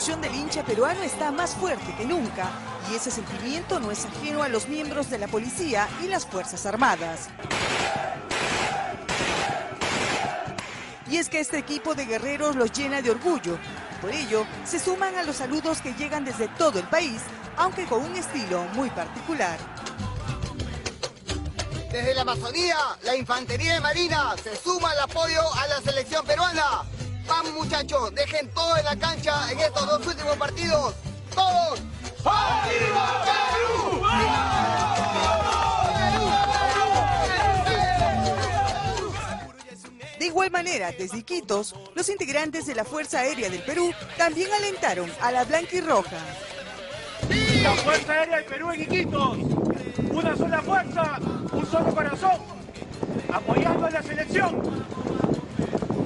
ilusión del hincha peruano está más fuerte que nunca y ese sentimiento no es ajeno a los miembros de la policía y las Fuerzas Armadas. Y es que este equipo de guerreros los llena de orgullo. Por ello, se suman a los saludos que llegan desde todo el país, aunque con un estilo muy particular. Desde la Amazonía, la Infantería de Marina se suma al apoyo a la selección peruana. Muchachos, dejen todo en la cancha en estos dos últimos partidos. ¡Todos! ¡Arriba Perú! De igual manera, desde Iquitos, los integrantes de la Fuerza Aérea del Perú también alentaron a la blanca y roja. La Fuerza Aérea del Perú en Iquitos, una sola fuerza, un solo corazón, apoyando a la selección.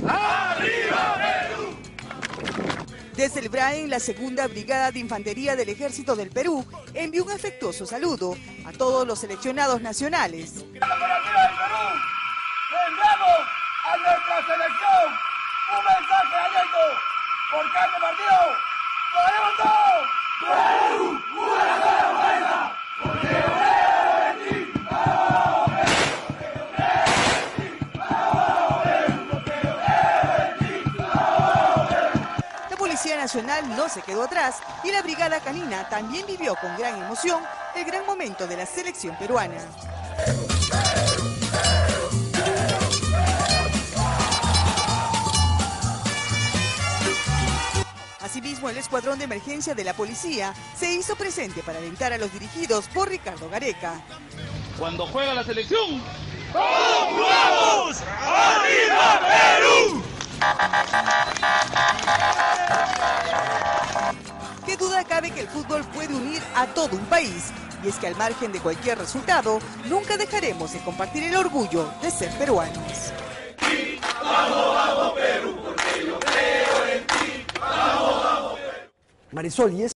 ¡Arriba Perú! Desde el BRAEN, la segunda brigada de infantería del Ejército del Perú envió un afectuoso saludo a todos los seleccionados nacionales. Este partido. Nacional no se quedó atrás y la Brigada Canina también vivió con gran emoción el gran momento de la selección peruana. Asimismo, el escuadrón de emergencia de la policía se hizo presente para alentar a los dirigidos por Ricardo Gareca. Cuando juega la selección, ¡Vamos! ¿Qué duda cabe que el fútbol puede unir a todo un país? Y es que al margen de cualquier resultado, nunca dejaremos de compartir el orgullo de ser peruanos. Marisol, y